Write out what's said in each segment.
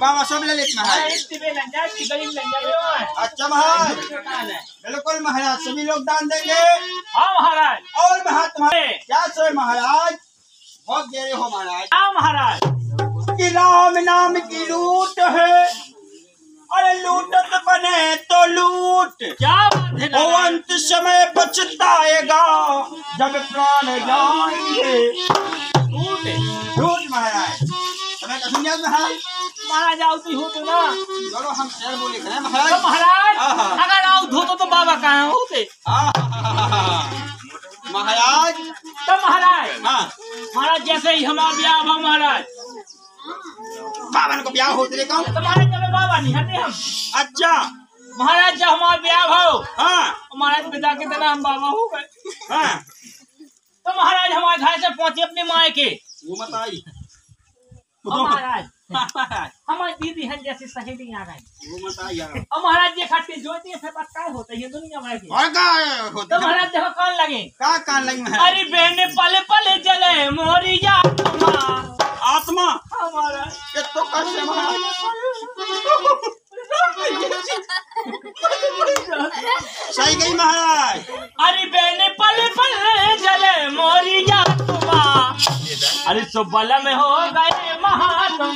बाबा सब ललित महाराज। अच्छा महाराज। बिल्कुल महाराज सभी लोग दान देंगे। हाँ महाराज। और महात्मा क्या सोए महाराज? बहुत देरी हो महाराज। हाँ महाराज। कि राम नाम की लूट है। अरे लूटत बने तो लूट। क्या बात है वो अंत समय पछताएगा जब प्राण जाएँगे। झूठ महाराज। समय का सुनिए महाराज। महाराज आओ तो हो तो ना। चलो हम शेर बोले करें तो महाराज। महाराज अगर आओ धो तो बाबा कहाँ होते आहा। महाराज। तो महाराज हाँ। महाराज जैसे ही हमारा ब्याह हुआ महाराज। बावन को ब्याह होते कौन तो महाराज बाबा नहीं हटे हम। अच्छा। महाराज जब हमारा ब्याह हो। हाँ महाराज पिता के दिन हम बाबा हो गए। हाँ। तो महाराज हमारे घर से पहुँचे अपने माए के। वो मत आई। महाराज महाराज हमारी दीदी हैं जैसी सहेली आ गई वो मत आई यार। और महाराज ये खट्टे जो दिए फिर बात क्या होता है? ये दुनिया भर की और का तो महाराज देखो कौन लगे? का कान लगी महाराज अरे बहने पले पले जले मोरी या आत्मा। हमारा ये तो कैसे महाराज सही गई महाराज। अरे बहने पले पले जले मोरी अरे सुबल बल में हो गए महात्मा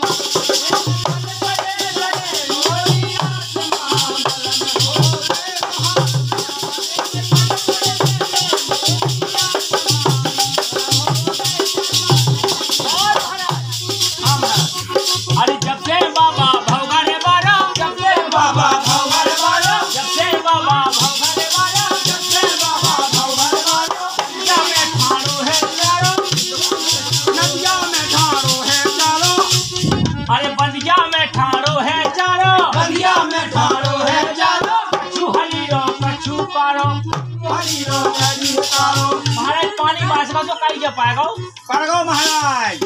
महाराज पानी बाजवा तो काई जा पाएगा? पाएगा महाराज।